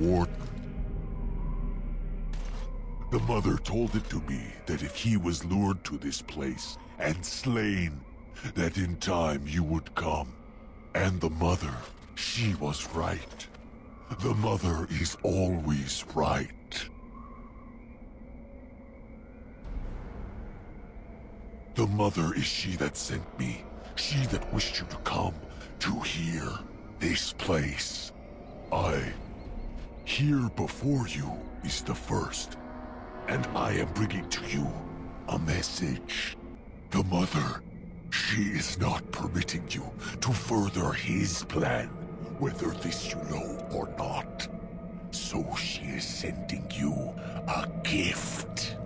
Warden. The mother told it to me that if he was lured to this place and slain, that in time you would come. And the mother, she was right. The mother is always right. The mother is she that sent me, she that wished you to come to here, this place. I, here before you is the first, and I am bringing to you a message. The mother, she is not permitting you to further his plan, whether this you know or not. So she is sending you a gift.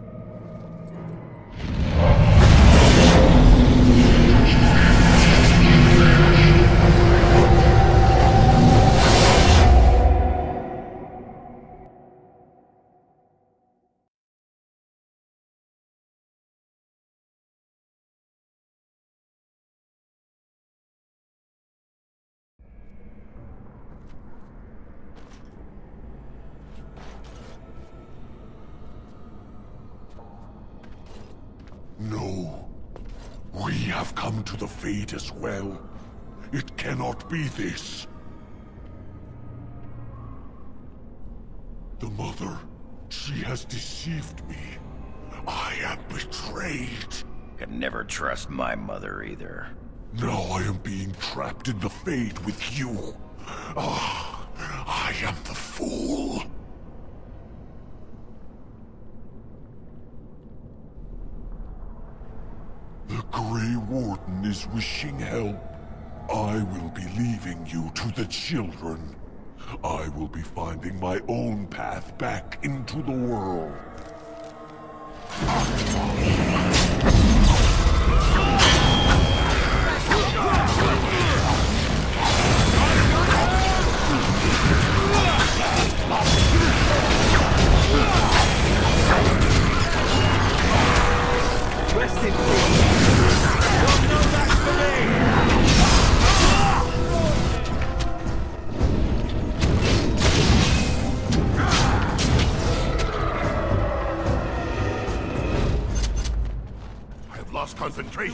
To the Fade as well. It cannot be this. The mother, she has deceived me. I am betrayed. Could never trust my mother either. Now I am being trapped in the fade with you. Ah, I am the fool. The Grey Warden is wishing help. I will be leaving you to the children. I will be finding my own path back into the world. Rest in peace.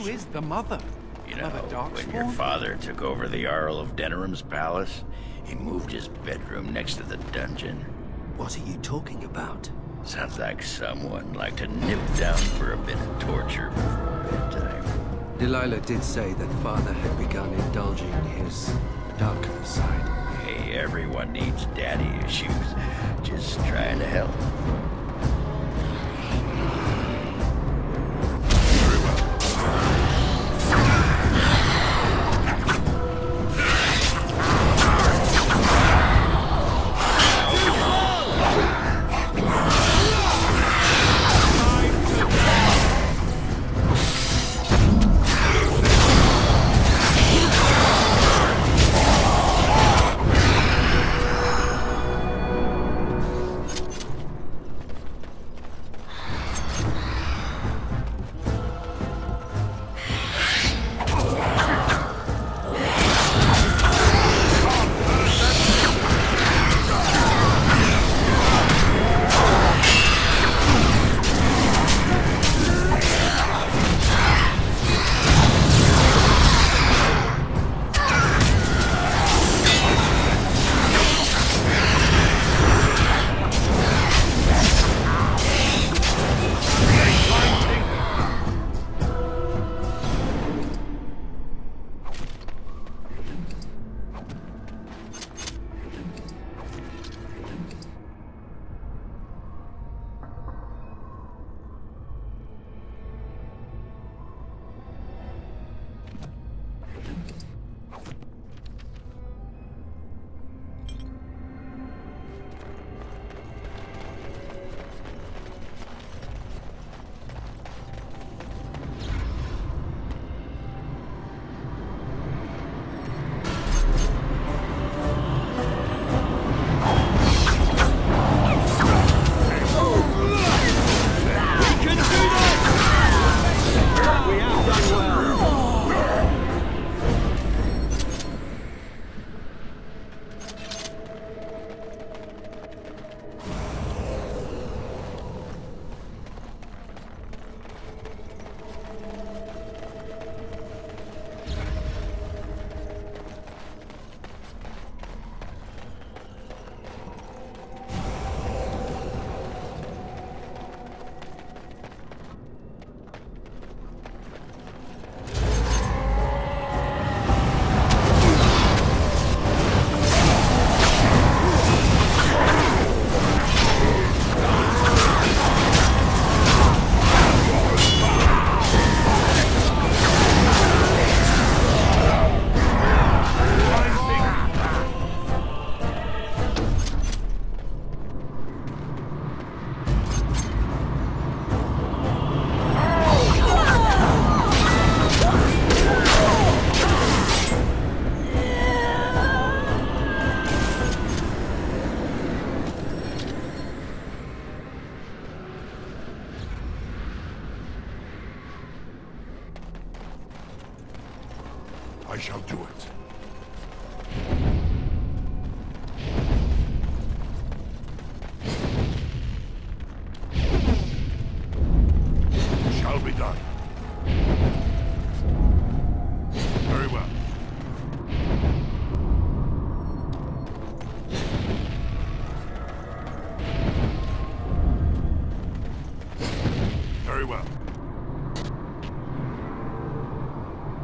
Who is the mother? You know, Mother when your father took over the Arl of Denerim's palace, he moved his bedroom next to the dungeon. What are you talking about? Sounds like someone like to nip down for a bit of torture before bedtime. Delilah did say that father had begun indulging his darker side. Hey, everyone needs daddy issues. Just trying to help.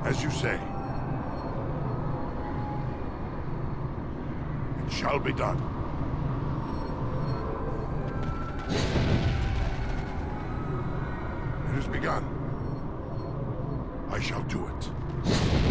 As you say. It shall be done. It has begun. I shall do it.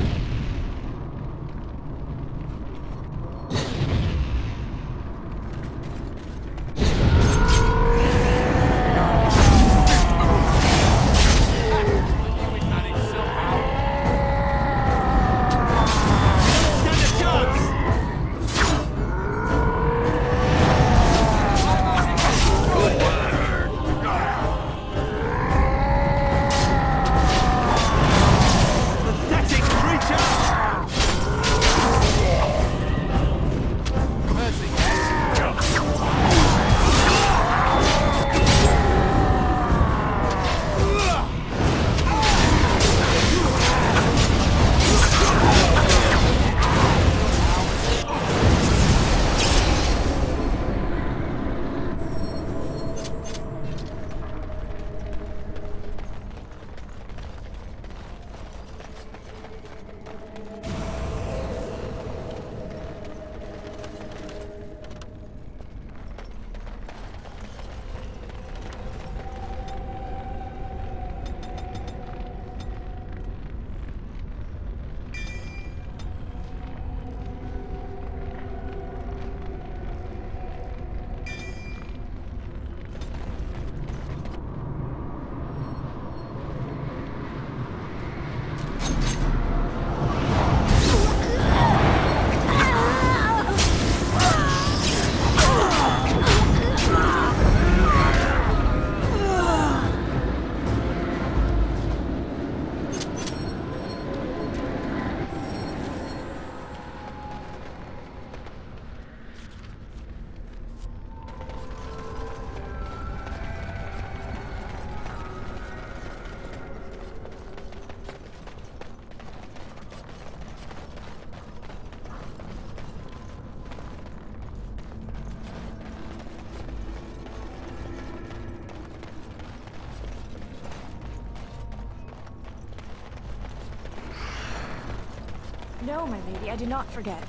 No, my lady, I do not forget.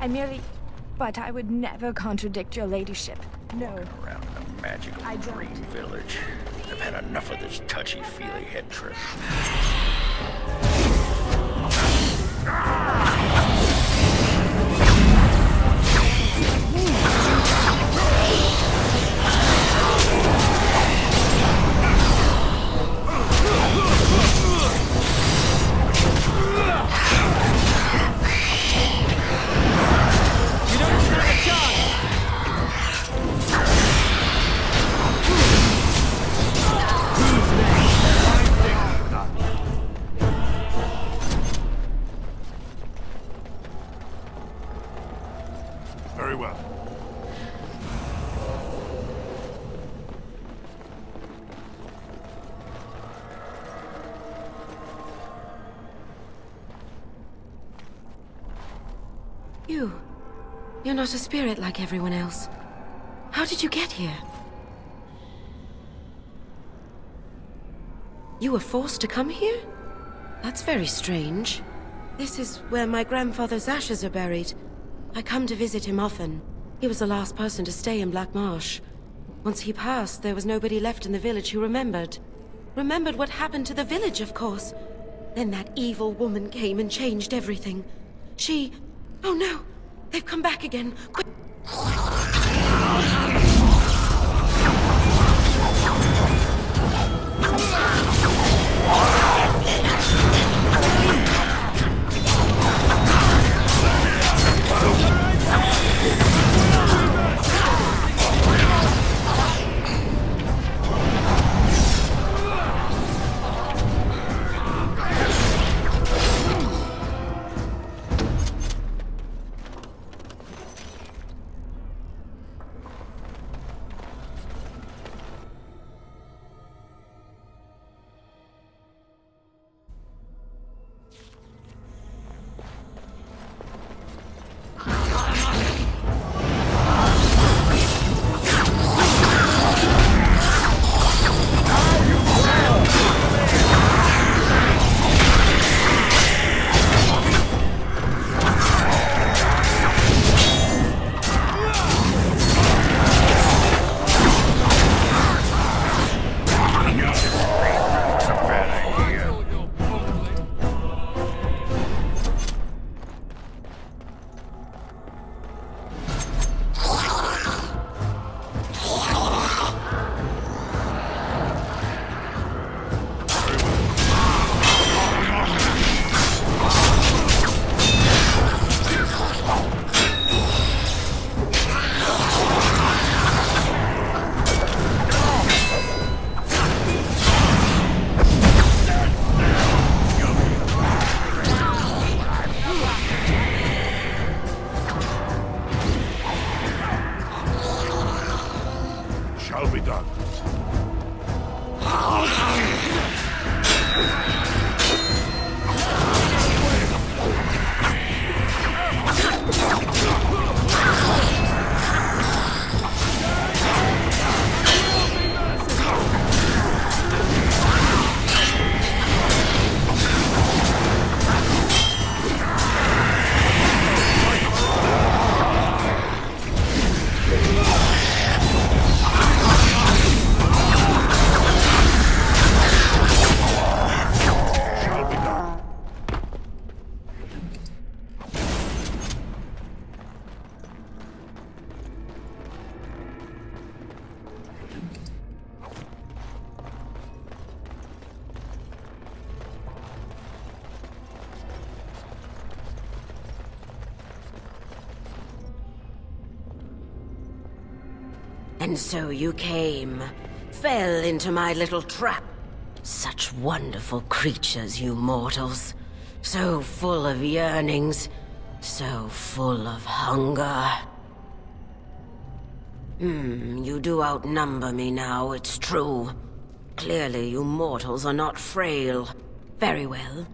I merely... But I would never contradict your ladyship. No. Around in a magical I don't. dream village. I've had enough of this touchy-feely head trip. not a spirit like everyone else. How did you get here? You were forced to come here? That's very strange. This is where my grandfather's ashes are buried. I come to visit him often. He was the last person to stay in Black Marsh. Once he passed, there was nobody left in the village who remembered. Remembered what happened to the village, of course. Then that evil woman came and changed everything. She... Oh no! They've come back again! Quick! And so you came. Fell into my little trap. Such wonderful creatures, you mortals. So full of yearnings. So full of hunger. Hmm, you do outnumber me now, it's true. Clearly, you mortals are not frail. Very well.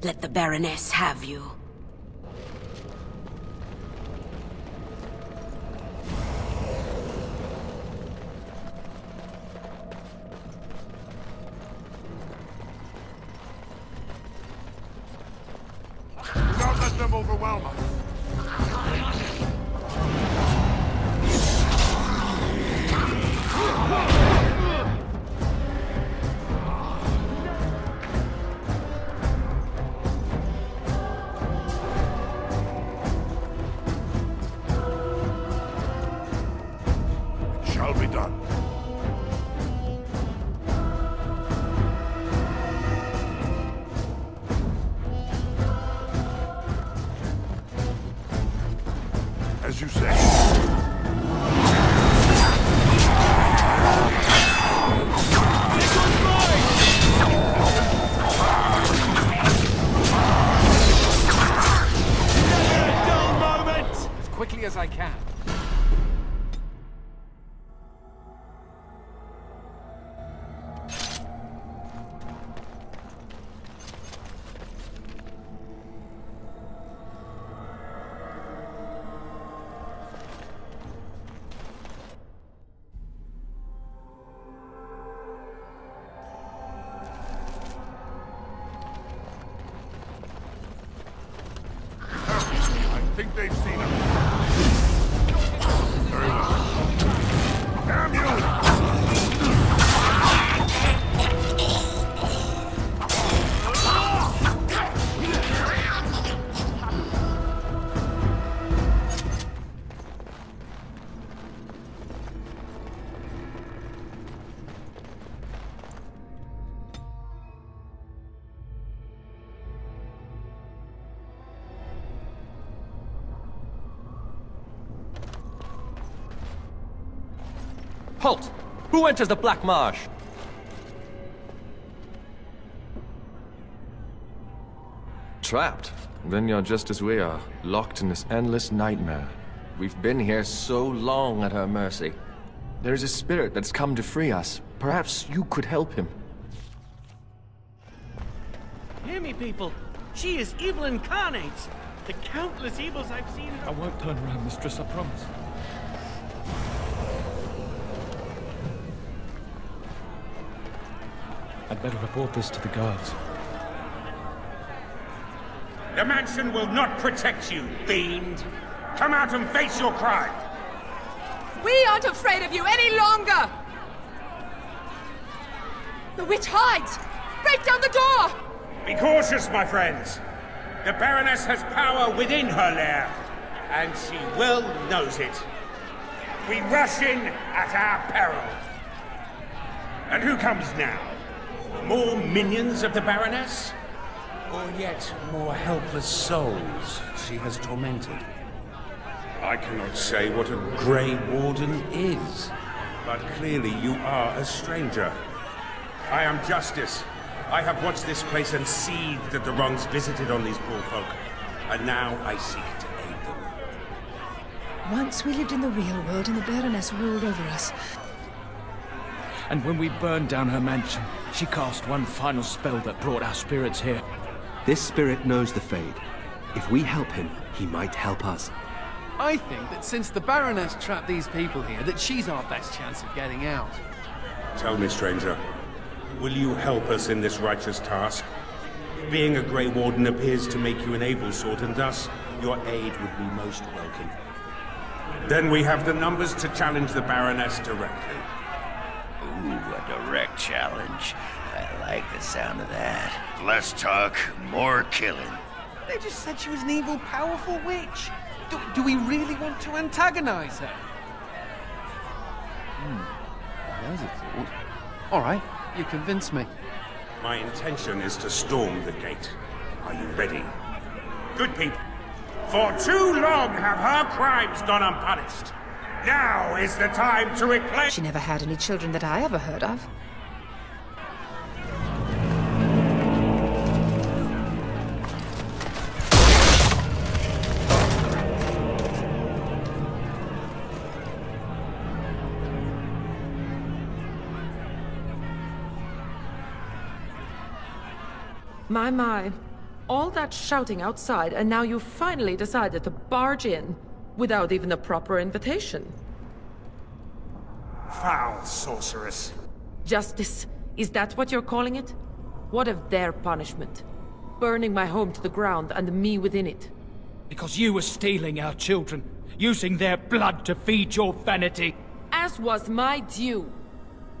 Let the Baroness have you. Them overwhelm us. Who enters the Black Marsh? Trapped? Then you're just as we are, locked in this endless nightmare. We've been here so long at her mercy. There is a spirit that's come to free us. Perhaps you could help him. Hear me, people. She is evil incarnate. The countless evils I've seen. I won't turn around, mistress, I promise. I'd better report this to the guards. The mansion will not protect you, fiend. Come out and face your crime. We aren't afraid of you any longer! The witch hides! Break down the door! Be cautious, my friends. The Baroness has power within her lair, and she well knows it. We rush in at our peril. And who comes now? More minions of the Baroness? Or yet more helpless souls she has tormented? I cannot say what a Grey Warden is, but clearly you are a stranger. I am Justice. I have watched this place and seethed at the wrongs visited on these poor folk, and now I seek to aid them. Once we lived in the real world and the Baroness ruled over us. And when we burned down her mansion, she cast one final spell that brought our spirits here. This spirit knows the Fade. If we help him, he might help us. I think that since the Baroness trapped these people here, that she's our best chance of getting out. Tell me, stranger, will you help us in this righteous task? Being a Grey Warden appears to make you an able sort, and thus your aid would be most welcome. Then we have the numbers to challenge the Baroness directly. Ooh, a direct challenge. I like the sound of that. Less talk, more killing. They just said she was an evil, powerful witch. Do, do we really want to antagonize her? Hmm. There's a thought. All right, you convince me. My intention is to storm the gate. Are you ready? Good people. For too long have her crimes gone unpunished. Now is the time to reclaim. She never had any children that I ever heard of. My, my. All that shouting outside, and now you've finally decided to barge in without even a proper invitation. Foul sorceress. Justice, is that what you're calling it? What of their punishment? Burning my home to the ground and me within it. Because you were stealing our children, using their blood to feed your vanity. As was my due.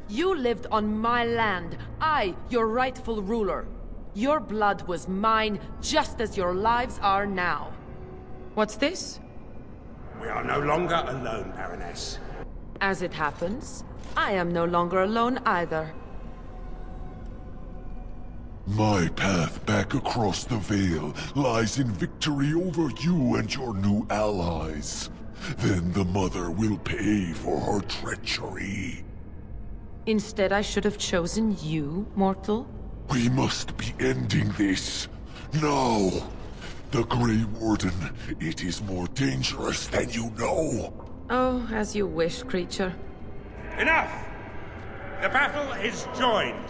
You lived on my land, I, your rightful ruler. Your blood was mine, just as your lives are now. What's this? We are no longer alone, Baroness. As it happens, I am no longer alone either. My path back across the Veil lies in victory over you and your new allies. Then the Mother will pay for her treachery. Instead, I should have chosen you, mortal. We must be ending this. Now! The Grey Warden, it is more dangerous than you know. Oh, as you wish, creature. Enough! The battle is joined.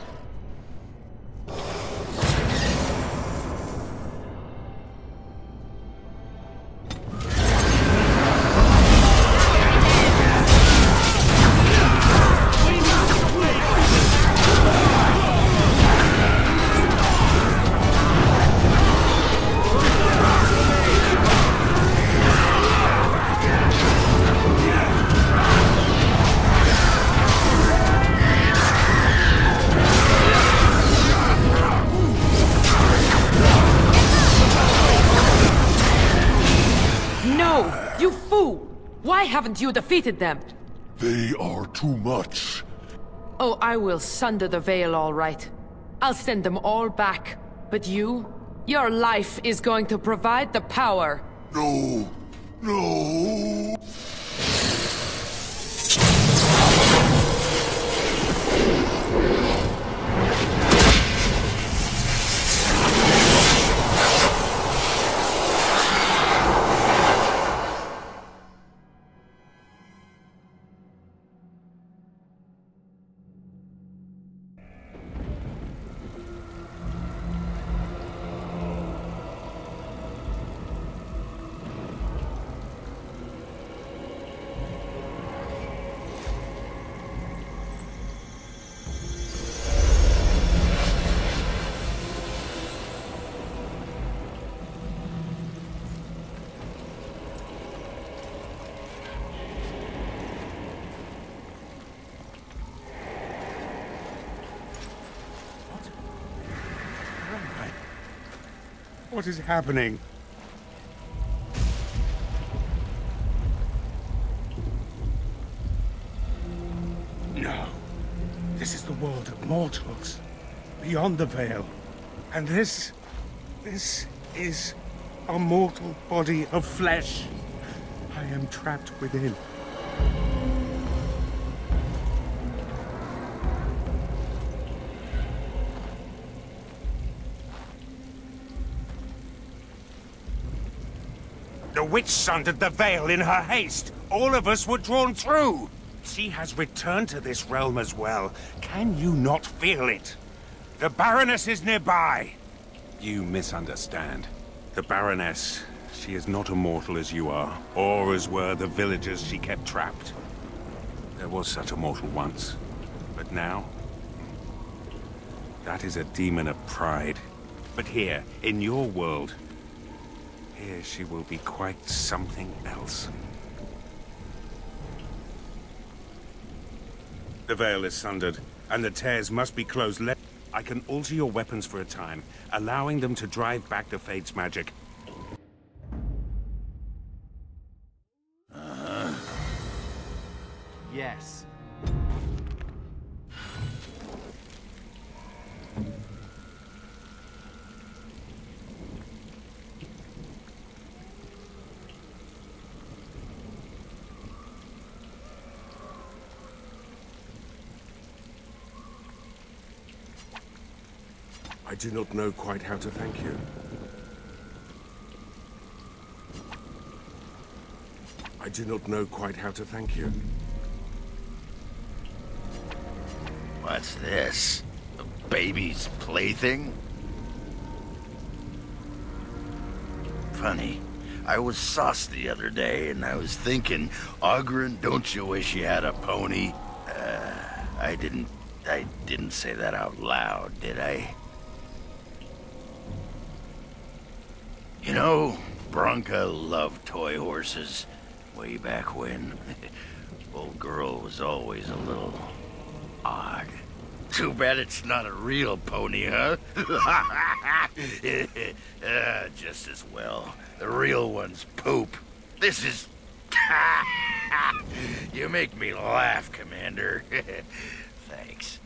Haven't you defeated them? They are too much. Oh, I will sunder the veil all right. I'll send them all back. But you? Your life is going to provide the power. No! No! What is happening? No. This is the world of mortals. Beyond the veil. And this... This is a mortal body of flesh. I am trapped within. Witch sundered the veil in her haste. All of us were drawn through. She has returned to this realm as well. Can you not feel it? The Baroness is nearby. You misunderstand. The Baroness, she is not immortal as you are, or as were the villagers she kept trapped. There was such a mortal once, but now... That is a demon of pride. But here, in your world, here she will be quite something else. The veil is sundered, and the tears must be closed. Let I can alter your weapons for a time, allowing them to drive back the Fade's magic. Uh-huh. Yes. I do not know quite how to thank you. I do not know quite how to thank you. What's this? A baby's plaything? Funny. I was sauced the other day, and I was thinking, Ogren, don't you wish you had a pony? Uh, I didn't... I didn't say that out loud, did I? You know, Branka loved toy horses way back when. Old girl was always a little odd. Too bad it's not a real pony, huh? uh, just as well. The real ones poop. This is... you make me laugh, Commander. Thanks.